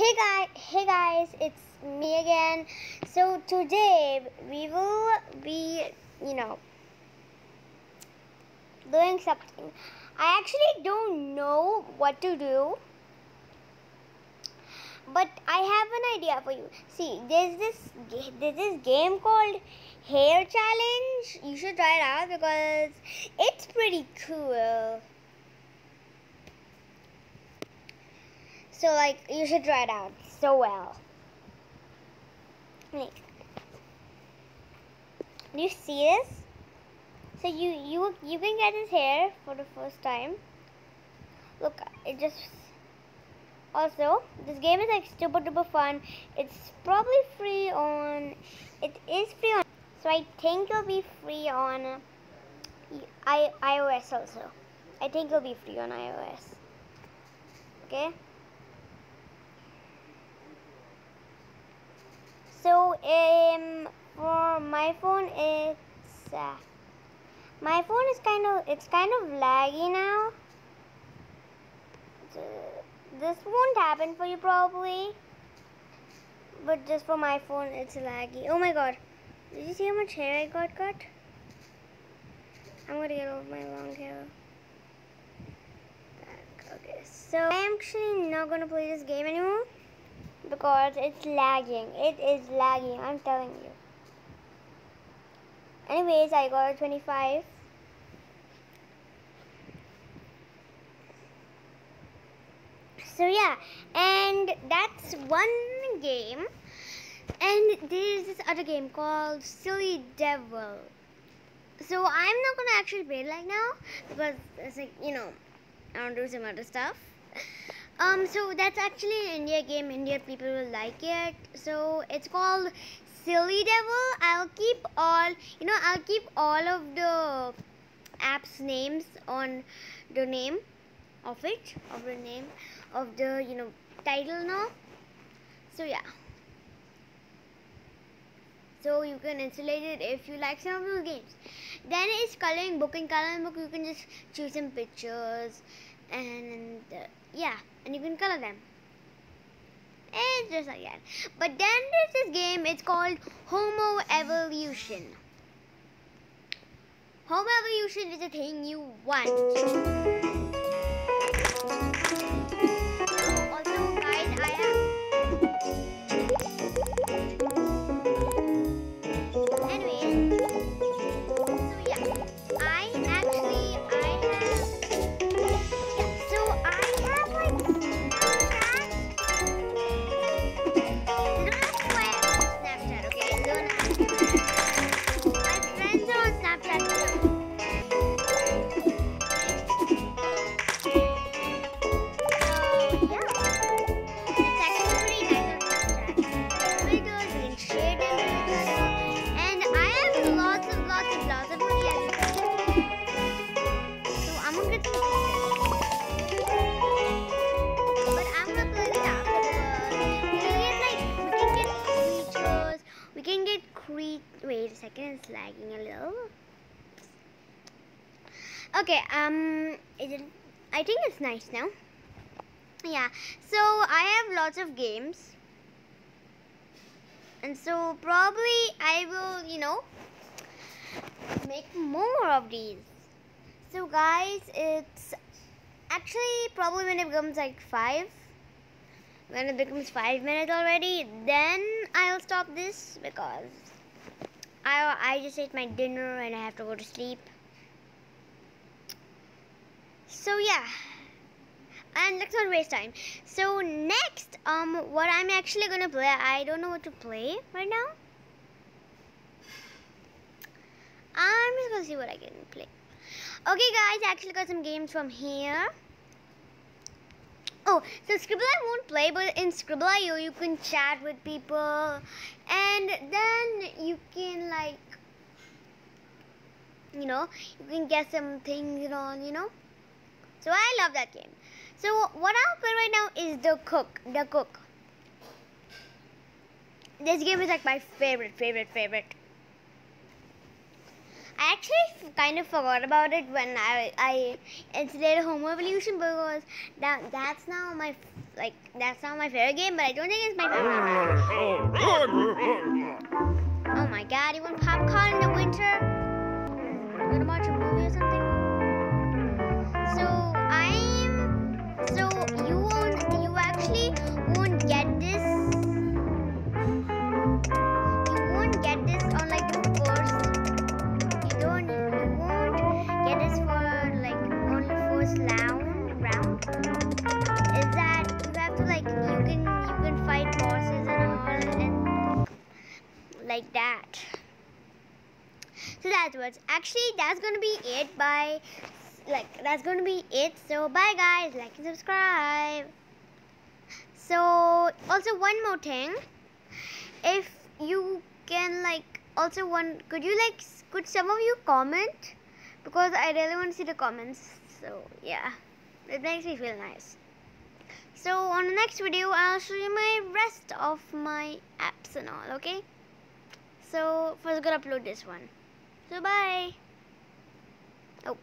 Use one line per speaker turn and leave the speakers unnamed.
Hey guys, hey guys, it's me again. So today we will be, you know, doing something. I actually don't know what to do, but I have an idea for you. See, there's this there's this game called Hair Challenge. You should try it out because it's pretty cool. So like you should try it out so well. Wait. Do you see this? So you you you can get his hair for the first time. Look, it just also this game is like super duper fun. It's probably free on it is free on so I think it'll be free on I, iOS also. I think it'll be free on iOS. Okay. So um for my phone it's uh, my phone is kind of it's kind of laggy now. So, this won't happen for you probably, but just for my phone it's laggy. Oh my god! Did you see how much hair I got cut? I'm gonna get off my long hair. Okay, so I'm actually not gonna play this game anymore because it's lagging. It is lagging, I'm telling you. Anyways, I got 25. So yeah, and that's one game. And there's this other game called Silly Devil. So I'm not gonna actually play it right now because it's like you know I want to do some other stuff. Um, so that's actually an India game. India people will like it. So it's called Silly Devil. I'll keep all, you know, I'll keep all of the apps names on the name of it, of the name of the, you know, title now. So yeah. So you can install it if you like some of those games. Then it's coloring book. In coloring book, you can just choose some pictures and uh, and you can color them. It's just like that. But then there's this game it's called homo evolution. Homo evolution is a thing you want okay um it, I think it's nice now. Yeah so I have lots of games. And so probably I will you know make more of these. So guys it's actually probably when it becomes like five when it becomes five minutes already then I'll stop this because I, I just ate my dinner and I have to go to sleep. So yeah. And let's not waste time. So next, um, what I'm actually gonna play, I don't know what to play right now. I'm just gonna see what I can play. Okay guys, I actually got some games from here. Oh, so Scribble I won't play, but in Skribbl.io you can chat with people, and then you can like, you know, you can get some things on, you know. So I love that game. So what I'll play right now is the cook, the cook. This game is like my favorite, favorite, favorite. I actually kind of forgot about it when I I installed Homo Evolution because that that's now my like that's not my favorite game, but I don't think it's my favorite. oh my god, you want popcorn in the winter? You wanna watch a movie or something? What's actually that's gonna be it. By like that's gonna be it. So bye guys. Like and subscribe. So also one more thing. If you can like also one could you like could some of you comment? Because i really want to see the comments. So yeah. It makes me feel nice. So on the next video i'll show you my rest of my apps and all okay? So first i'm gonna upload this one so bye. Oh